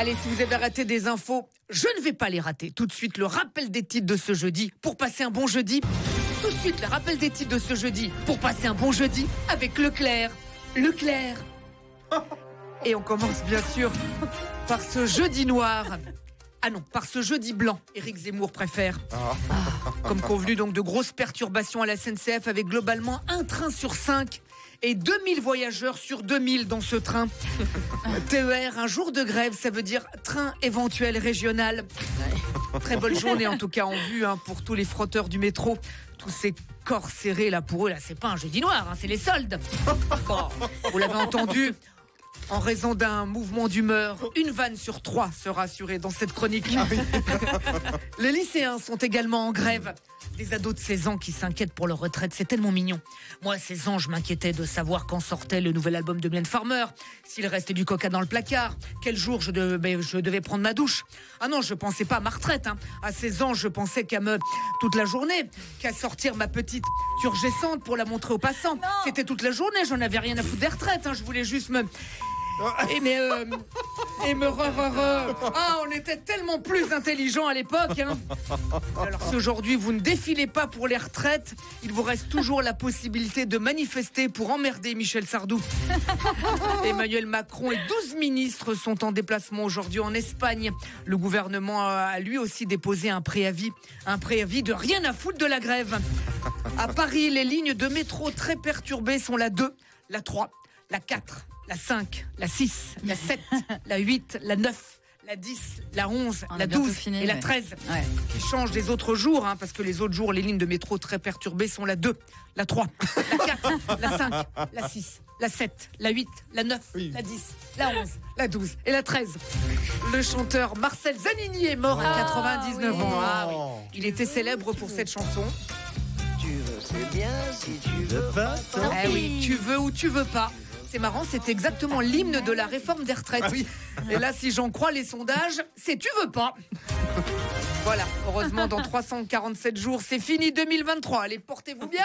Allez, si vous avez raté des infos, je ne vais pas les rater. Tout de suite, le rappel des titres de ce jeudi pour passer un bon jeudi. Tout de suite, le rappel des titres de ce jeudi pour passer un bon jeudi avec Leclerc. Leclerc. Et on commence bien sûr par ce jeudi noir. Ah non, par ce jeudi blanc, Éric Zemmour préfère. Ah, comme convenu donc de grosses perturbations à la SNCF avec globalement un train sur cinq et 2000 voyageurs sur 2000 dans ce train. TER, un jour de grève, ça veut dire train éventuel régional. Très bonne journée en tout cas en vue hein, pour tous les frotteurs du métro. Tous ces corps serrés là pour eux, là c'est pas un jeudi noir, hein, c'est les soldes. vous l'avez entendu, en raison d'un mouvement d'humeur, une vanne sur trois sera assurée dans cette chronique. Ah les lycéens sont également en grève. Des ados de 16 ans qui s'inquiètent pour leur retraite, c'est tellement mignon. Moi, à 16 ans, je m'inquiétais de savoir quand sortait le nouvel album de Mylène Farmer, s'il restait du coca dans le placard, quel jour je devais, je devais prendre ma douche? Ah non, je pensais pas à ma retraite. Hein. À 16 ans, je pensais qu'à me toute la journée, qu'à sortir ma petite turgescente pour la montrer aux passants. C'était toute la journée, j'en avais rien à foutre des retraites. Hein. Je voulais juste me et mais euh, et me re, Ah, on était tellement plus intelligents à l'époque. Hein. Alors si aujourd'hui vous ne défilez pas pour les retraites, il vous reste toujours la possibilité de manifester pour emmerder Michel Sardou. Emmanuel Macron et 12 ministres sont en déplacement aujourd'hui en Espagne. Le gouvernement a lui aussi déposé un préavis, un préavis de rien à foutre de la grève. À Paris, les lignes de métro très perturbées sont la 2, la 3, la 4, la 5, la 6, la 7, la 8, la 9, la 10, la 11, la 12 et la 13. Qui changent des autres jours, hein, parce que les autres jours, les lignes de métro très perturbées sont la 2, la 3, la 4, la 5, la 6, la 7, la 8, la 9, la 10, la 11, la 12 et la 13. Le chanteur Marcel Zanini est mort à 99 ah ans. Ah Il était célèbre pour cette chanson. Tu veux, c'est bien si tu veux pas. Oui, tu veux ou tu veux pas c'est marrant, c'est exactement l'hymne de la réforme des retraites. Ah Et là, si j'en crois les sondages, c'est tu veux pas. Voilà, heureusement, dans 347 jours, c'est fini 2023. Allez, portez-vous bien